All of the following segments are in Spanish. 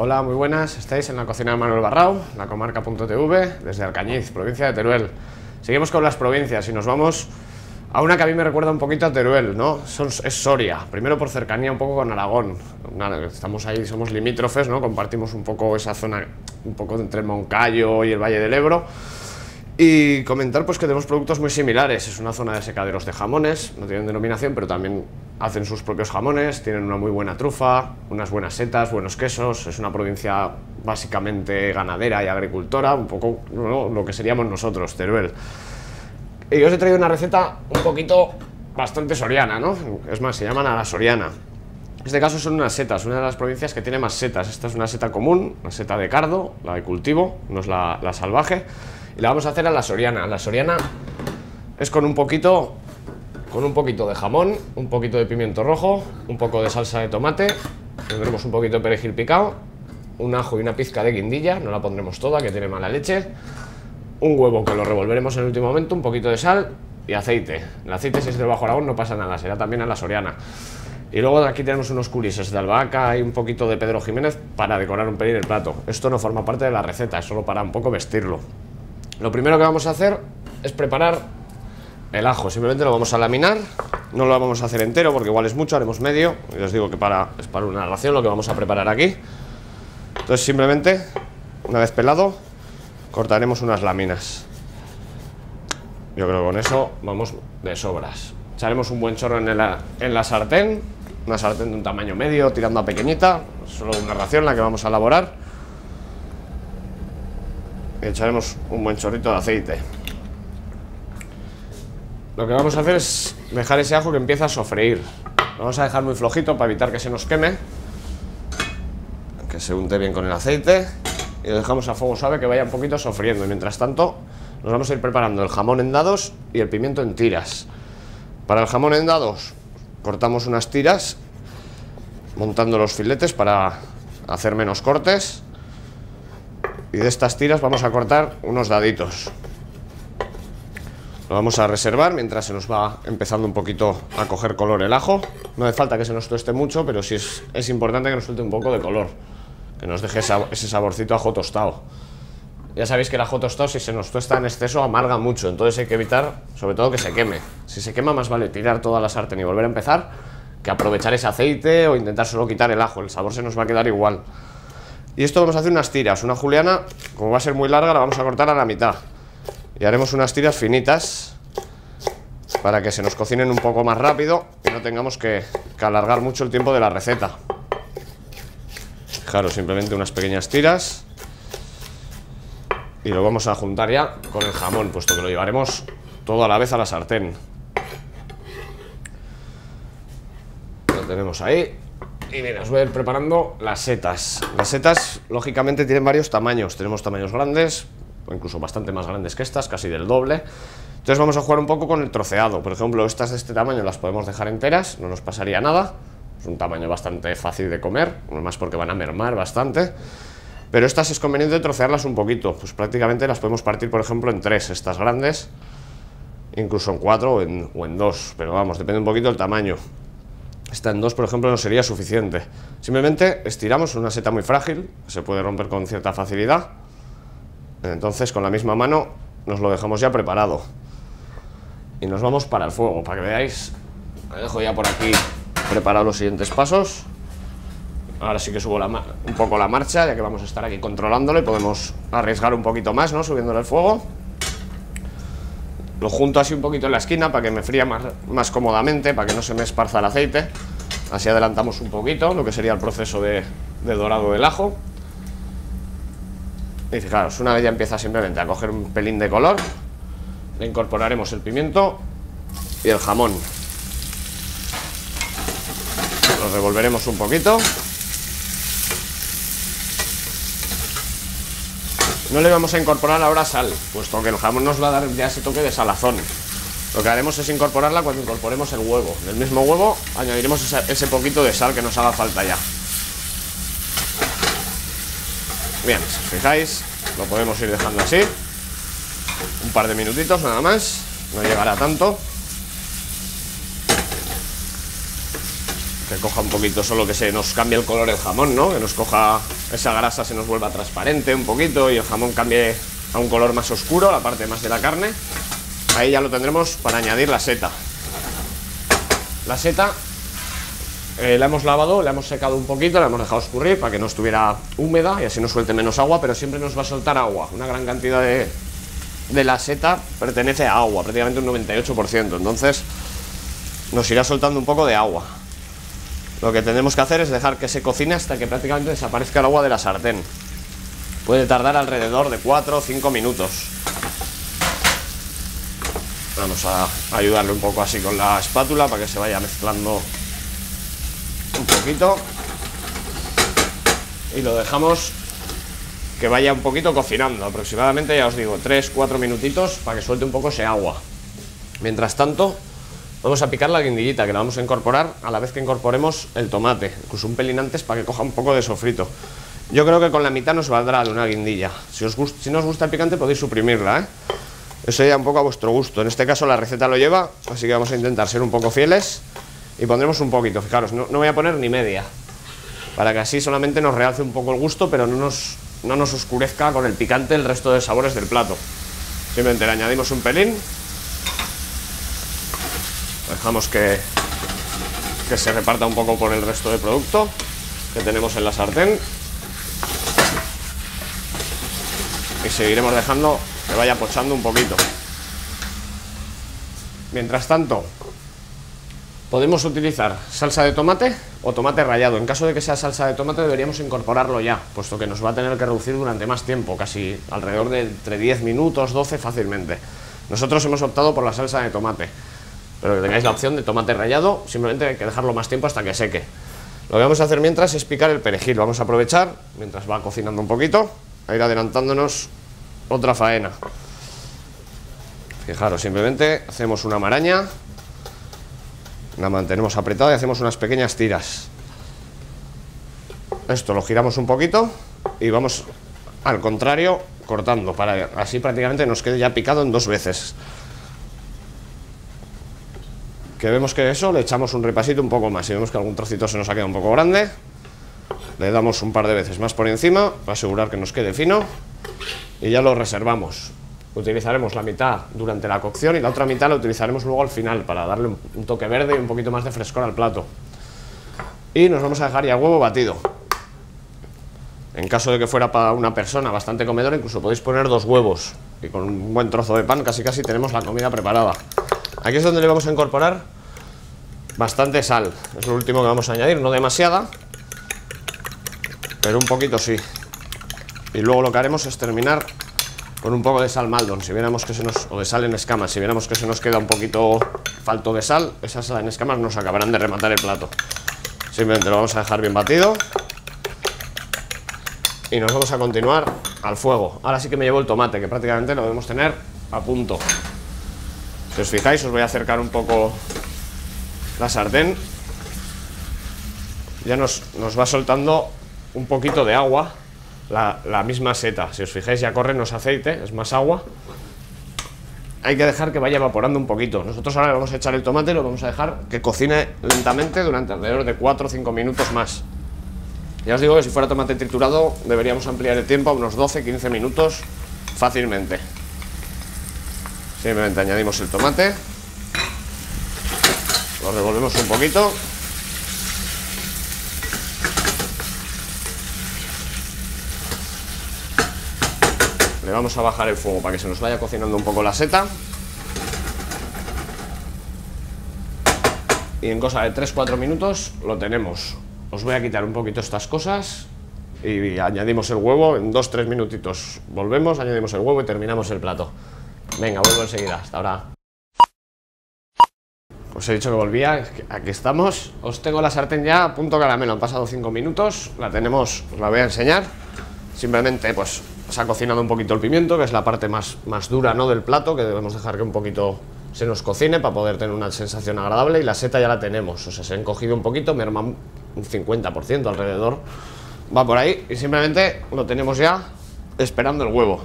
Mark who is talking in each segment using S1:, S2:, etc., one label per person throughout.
S1: Hola, muy buenas. Estáis en la cocina de Manuel Barrao, la comarca.tv, desde Alcañiz, provincia de Teruel. Seguimos con las provincias y nos vamos a una que a mí me recuerda un poquito a Teruel, ¿no? es Soria, primero por cercanía un poco con Aragón. estamos ahí, somos limítrofes, ¿no? Compartimos un poco esa zona, un poco entre Moncayo y el Valle del Ebro. Y comentar pues que tenemos productos muy similares. Es una zona de secaderos de jamones, no tienen denominación, pero también hacen sus propios jamones, tienen una muy buena trufa, unas buenas setas, buenos quesos. Es una provincia básicamente ganadera y agricultora, un poco lo que seríamos nosotros, Teruel. Y os he traído una receta un poquito bastante soriana, ¿no? Es más, se llaman a la soriana. En este caso son unas setas, una de las provincias que tiene más setas. Esta es una seta común, una seta de cardo, la de cultivo, no es la, la salvaje y la vamos a hacer a la soriana. La soriana es con un poquito con un poquito de jamón, un poquito de pimiento rojo, un poco de salsa de tomate, tendremos un poquito de perejil picado, un ajo y una pizca de guindilla, no la pondremos toda que tiene mala leche, un huevo que lo revolveremos en el último momento, un poquito de sal y aceite. El aceite si es de Bajo Aragón no pasa nada, será también a la soriana. Y luego aquí tenemos unos culises de albahaca y un poquito de Pedro Jiménez para decorar un pelín el plato. Esto no forma parte de la receta, es solo para un poco vestirlo. Lo primero que vamos a hacer es preparar el ajo. Simplemente lo vamos a laminar. No lo vamos a hacer entero porque igual es mucho, haremos medio. Y os digo que para, es para una ración lo que vamos a preparar aquí. Entonces simplemente, una vez pelado, cortaremos unas láminas. Yo creo que con eso vamos de sobras. Echaremos un buen chorro en la, en la sartén. Una sartén de un tamaño medio, tirando a pequeñita. Solo una ración la que vamos a elaborar echaremos un buen chorrito de aceite. Lo que vamos a hacer es dejar ese ajo que empieza a sofreír. Lo vamos a dejar muy flojito para evitar que se nos queme. Que se unte bien con el aceite. Y lo dejamos a fuego suave que vaya un poquito sofriendo. Y mientras tanto, nos vamos a ir preparando el jamón en dados y el pimiento en tiras. Para el jamón en dados, cortamos unas tiras, montando los filetes para hacer menos cortes. Y de estas tiras vamos a cortar unos daditos. Lo vamos a reservar mientras se nos va empezando un poquito a coger color el ajo. No hace falta que se nos tueste mucho, pero sí es, importante que nos suelte un poco de color. Que nos deje ese saborcito ajo tostado. Ya sabéis que el ajo tostado, si se nos tuesta en exceso, amarga mucho. Entonces hay que evitar, sobre todo, que se queme. Si se quema, más vale tirar toda la sartén y volver a empezar que aprovechar ese aceite o intentar solo quitar el ajo. El sabor se nos va a quedar igual. Y esto vamos a hacer unas tiras. Una juliana, como va a ser muy larga, la vamos a cortar a la mitad. Y haremos unas tiras finitas para que se nos cocinen un poco más rápido y no tengamos que, alargar mucho el tiempo de la receta. Fijaros, simplemente unas pequeñas tiras. Y lo vamos a juntar ya con el jamón, puesto que lo llevaremos todo a la vez a la sartén. Lo tenemos ahí. Y mira, os voy a ir preparando las setas. Las setas, lógicamente, tienen varios tamaños. Tenemos tamaños grandes, incluso bastante más grandes que estas, casi del doble. Entonces vamos a jugar un poco con el troceado. Por ejemplo, estas de este tamaño las podemos dejar enteras, no nos pasaría nada. Es un tamaño bastante fácil de comer, más porque van a mermar bastante. Pero estas es conveniente trocearlas un poquito. Pues prácticamente las podemos partir, por ejemplo, en tres, estas grandes. Incluso en cuatro o en, o en dos. Pero vamos, depende un poquito del tamaño. Esta en dos, por ejemplo, no sería suficiente. Simplemente estiramos una seta muy frágil, se puede romper con cierta facilidad. Entonces, con la misma mano, nos lo dejamos ya preparado. Y nos vamos para el fuego, para que veáis. Dejo ya por aquí preparado los siguientes pasos. Ahora sí que subo un poco la marcha, ya que vamos a estar aquí controlándolo y podemos arriesgar un poquito más, ¿no? Subiéndole el fuego. Lo junto así un poquito en la esquina para que me fría más, más cómodamente, para que no se me esparza el aceite. Así adelantamos un poquito lo que sería el proceso de, dorado del ajo. Y fijaros, una vez ya empieza simplemente a coger un pelín de color, le incorporaremos el pimiento y el jamón. Lo revolveremos un poquito. No le vamos a incorporar ahora sal, puesto que el jamón nos va a dar ya ese toque de salazón. Lo que haremos es incorporarla cuando incorporemos el huevo. Del mismo huevo añadiremos ese, poquito de sal que nos haga falta ya. Bien, si os fijáis, lo podemos ir dejando así. Un par de minutitos nada más. No llegará tanto. que coja un poquito, solo que se nos cambie el color el jamón, ¿no? Que nos coja esa grasa, se nos vuelva transparente un poquito y el jamón cambie a un color más oscuro, la parte más de la carne. Ahí ya lo tendremos para añadir la seta. La seta eh, la hemos lavado, la hemos secado un poquito, la hemos dejado escurrir para que no estuviera húmeda y así nos suelte menos agua, pero siempre nos va a soltar agua. Una gran cantidad de, de la seta pertenece a agua, prácticamente un 98%. Entonces nos irá soltando un poco de agua. Lo que tenemos que hacer es dejar que se cocine hasta que prácticamente desaparezca el agua de la sartén. Puede tardar alrededor de 4 o 5 minutos. Vamos a ayudarle un poco así con la espátula para que se vaya mezclando Y lo dejamos que vaya un poquito cocinando, aproximadamente, ya os digo, 3-4 minutitos para que suelte un poco ese agua. Mientras tanto, Vamos a picar la guindillita, que la vamos a incorporar a la vez que incorporemos el tomate, incluso un pelín antes para que coja un poco de sofrito. Yo creo que con la mitad nos valdrá de una guindilla. Si, os si no os gusta el picante podéis suprimirla, ¿eh? Eso ya un poco a vuestro gusto. En este caso la receta lo lleva, así que vamos a intentar ser un poco fieles y pondremos un poquito. Fijaros, no, voy a poner ni media, para que así solamente nos realce un poco el gusto, pero no nos, no nos oscurezca con el picante el resto de sabores del plato. Simplemente le añadimos un pelín Dejamos que, que se reparta un poco por el resto del producto que tenemos en la sartén. Y seguiremos dejando que vaya pochando un poquito. Mientras tanto, podemos utilizar salsa de tomate o tomate rallado. En caso de que sea salsa de tomate deberíamos incorporarlo ya, puesto que nos va a tener que reducir durante más tiempo, casi alrededor de entre 10 minutos, 12 fácilmente. Nosotros hemos optado por la salsa de tomate pero que tengáis la opción de tomate rallado, simplemente hay que dejarlo más tiempo hasta que seque. Lo que vamos a hacer mientras es picar el perejil, vamos a aprovechar, mientras va cocinando un poquito, a ir adelantándonos otra faena. Fijaros, simplemente hacemos una maraña, la mantenemos apretada y hacemos unas pequeñas tiras. Esto lo giramos un poquito y vamos al contrario cortando, para así prácticamente nos quede ya picado en dos veces que vemos que eso, le echamos un repasito un poco más. Si vemos que algún trocito se nos ha quedado un poco grande, le damos un par de veces más por encima para asegurar que nos quede fino y ya lo reservamos. Utilizaremos la mitad durante la cocción y la otra mitad la utilizaremos luego al final para darle un toque verde y un poquito más de frescor al plato. Y nos vamos a dejar ya huevo batido. En caso de que fuera para una persona bastante comedora, incluso podéis poner dos huevos y con un buen trozo de pan casi casi tenemos la comida preparada. Aquí es donde le vamos a incorporar bastante sal. Es lo último que vamos a añadir, no demasiada, pero un poquito sí. Y luego lo que haremos es terminar con un poco de sal maldon, si viéramos que se nos o de sal en escamas, si viéramos que se nos queda un poquito falto de sal, esas sal en escamas nos acabarán de rematar el plato. Simplemente lo vamos a dejar bien batido. Y nos vamos a continuar al fuego. Ahora sí que me llevo el tomate, que prácticamente lo debemos tener a punto. Si os fijáis, os voy a acercar un poco la sartén. Ya nos, va soltando un poquito de agua la, misma seta. Si os fijáis, ya corre, no es aceite, es más agua. Hay que dejar que vaya evaporando un poquito. Nosotros ahora le vamos a echar el tomate y lo vamos a dejar que cocine lentamente durante alrededor de 4 o 5 minutos más. Ya os digo que si fuera tomate triturado deberíamos ampliar el tiempo a unos 12-15 minutos fácilmente. Simplemente añadimos el tomate. Lo revolvemos un poquito. Le vamos a bajar el fuego para que se nos vaya cocinando un poco la seta. Y en cosa de 3-4 minutos lo tenemos. Os voy a quitar un poquito estas cosas y añadimos el huevo en 2-3 minutitos. Volvemos, añadimos el huevo y terminamos el plato. Venga, vuelvo enseguida. Hasta ahora. Os he dicho que volvía, aquí estamos. Os tengo la sartén ya a punto caramelo, han pasado 5 minutos, la tenemos, os la voy a enseñar. Simplemente, pues, se ha cocinado un poquito el pimiento, que es la parte más, más dura ¿no? del plato, que debemos dejar que un poquito se nos cocine para poder tener una sensación agradable. Y la seta ya la tenemos, o sea, se ha encogido un poquito, merma un 50% alrededor. Va por ahí y simplemente lo tenemos ya esperando el huevo.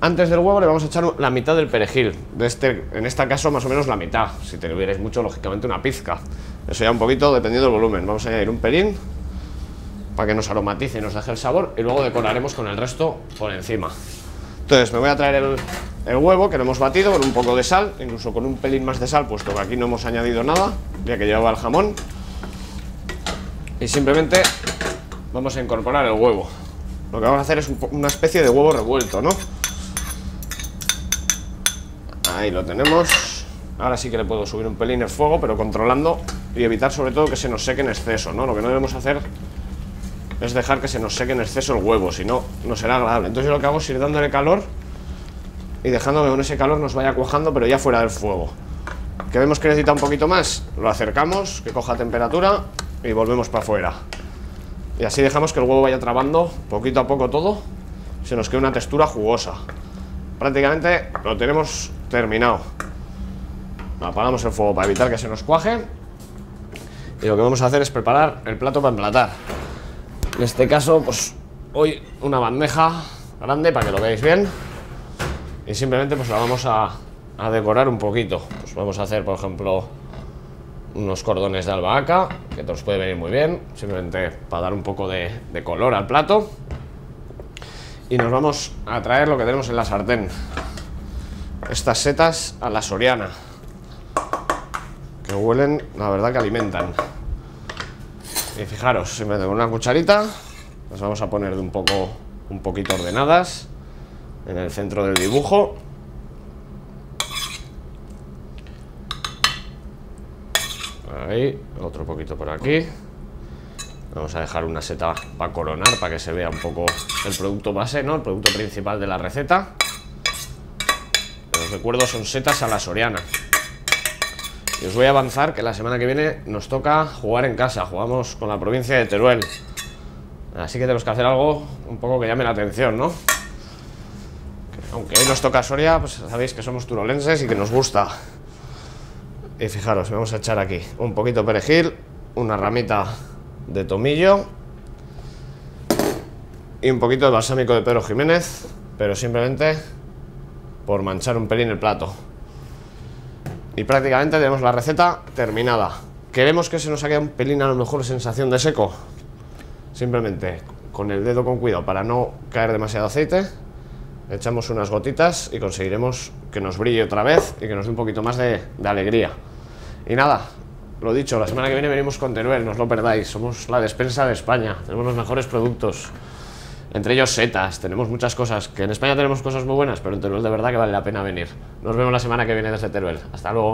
S1: Antes del huevo le vamos a echar la mitad del perejil, de este, en este caso más o menos la mitad, si te tuvierais mucho, lógicamente una pizca. Eso ya un poquito dependiendo del volumen. Vamos a añadir un pelín para que nos aromatice y nos deje el sabor y luego decoraremos con el resto por encima. Entonces me voy a traer el, huevo que lo hemos batido con un poco de sal, incluso con un pelín más de sal, puesto que aquí no hemos añadido nada, ya que llevaba el jamón. Y simplemente vamos a incorporar el huevo. Lo que vamos a hacer es una especie de huevo revuelto, ¿no? Ahí lo tenemos. Ahora sí que le puedo subir un pelín el fuego, pero controlando y evitar sobre todo que se nos seque en exceso, ¿no? Lo que no debemos hacer es dejar que se nos seque en exceso el huevo, si no, no será agradable. Entonces yo lo que hago es ir dándole calor y dejando que con ese calor nos vaya cuajando, pero ya fuera del fuego. Que vemos que necesita un poquito más, lo acercamos, que coja temperatura y volvemos para afuera. Y así dejamos que el huevo vaya trabando poquito a poco todo, se nos queda una textura jugosa. Prácticamente lo tenemos terminado. Apagamos el fuego para evitar que se nos cuaje. Y lo que vamos a hacer es preparar el plato para emplatar. En este caso, pues hoy una bandeja grande para que lo veáis bien. Y simplemente pues la vamos a, decorar un poquito. Pues vamos a hacer, por ejemplo, unos cordones de albahaca, que te los puede venir muy bien, simplemente para dar un poco de, color al plato. Y nos vamos a traer lo que tenemos en la sartén. Estas setas a la soriana, que huelen, la verdad que alimentan. Y fijaros, simplemente con una cucharita, las vamos a poner de un poco, un poquito ordenadas en el centro del dibujo. Ahí, otro poquito por aquí. Vamos a dejar una seta para coronar para que se vea un poco el producto base, ¿no? el producto principal de la receta. Os recuerdo son setas a la soriana y os voy a avanzar que la semana que viene nos toca jugar en casa jugamos con la provincia de Teruel así que tenemos que hacer algo un poco que llame la atención, ¿no? Aunque hoy nos toca Soria, pues sabéis que somos turolenses y que nos gusta. Y fijaros, vamos a echar aquí un poquito de perejil, una ramita de tomillo y un poquito de balsámico de Pedro Jiménez, pero simplemente por manchar un pelín el plato. Y prácticamente tenemos la receta terminada. ¿Queremos que se nos haga un pelín a lo mejor sensación de seco? Simplemente con el dedo con cuidado para no caer demasiado aceite echamos unas gotitas y conseguiremos que nos brille otra vez y que nos dé un poquito más de, alegría. Y nada, lo dicho, la semana que viene venimos con Teruel, no os lo perdáis, somos la despensa de España, tenemos los mejores productos, entre ellos setas, tenemos muchas cosas, que en España tenemos cosas muy buenas, pero en Teruel de verdad que vale la pena venir. Nos vemos la semana que viene desde Teruel, hasta luego.